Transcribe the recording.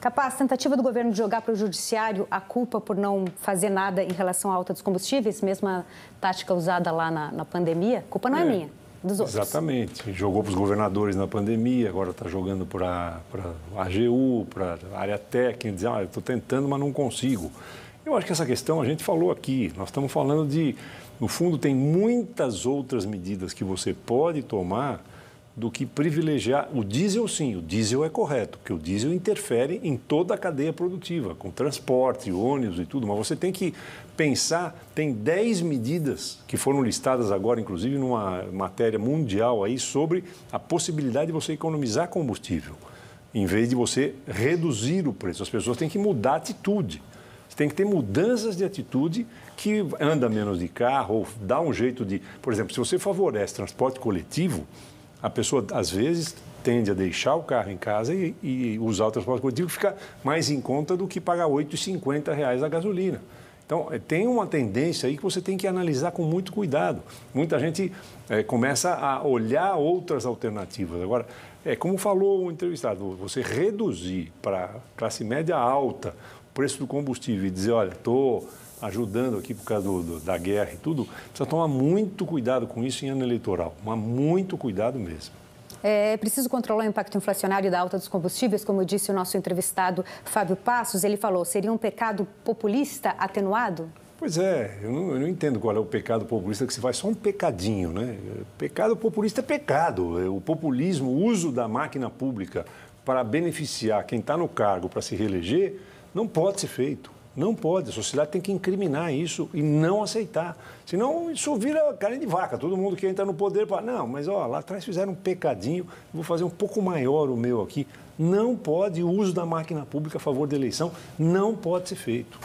Capaz, tentativa do governo de jogar para o judiciário a culpa por não fazer nada em relação à alta dos combustíveis, mesma tática usada lá na, na pandemia, a culpa não é, é minha. Dos outros. Exatamente. Jogou para os governadores na pandemia, agora está jogando para a AGU, para a área técnica, dizendo, ah, estou tentando, mas não consigo. Eu acho que essa questão a gente falou aqui. Nós estamos falando de, no fundo, tem muitas outras medidas que você pode tomar do que privilegiar o diesel, sim, o diesel é correto, porque o diesel interfere em toda a cadeia produtiva, com transporte, ônibus e tudo, mas você tem que pensar, tem 10 medidas que foram listadas agora, inclusive numa matéria mundial aí, sobre a possibilidade de você economizar combustível, em vez de você reduzir o preço. As pessoas têm que mudar a atitude. Tem que ter mudanças de atitude que anda menos de carro, ou dá um jeito de. Por exemplo, se você favorece transporte coletivo, a pessoa, às vezes, tende a deixar o carro em casa e, e usar o transporte coletivo, fica mais em conta do que pagar R$ 8,50 a gasolina. Então, é, tem uma tendência aí que você tem que analisar com muito cuidado. Muita gente é, começa a olhar outras alternativas. Agora, é, como falou o entrevistado, você reduzir para classe média alta o preço do combustível e dizer, olha, estou ajudando aqui por causa do, do, da guerra e tudo, precisa tomar muito cuidado com isso em ano eleitoral, mas muito cuidado mesmo. É preciso controlar o impacto inflacionário da alta dos combustíveis, como disse o nosso entrevistado Fábio Passos. Ele falou: seria um pecado populista atenuado? Pois é, eu não, eu não, entendo qual é o pecado populista que se faz só um pecadinho, né? Pecado populista é pecado. O populismo, o uso da máquina pública para beneficiar quem está no cargo para se reeleger, não pode ser feito. Não pode, a sociedade tem que incriminar isso e não aceitar. Senão isso vira carne de vaca. Todo mundo que entra no poder fala, não, mas ó, lá atrás fizeram um pecadinho, vou fazer um pouco maior o meu aqui. Não pode, o uso da máquina pública a favor da eleição não pode ser feito.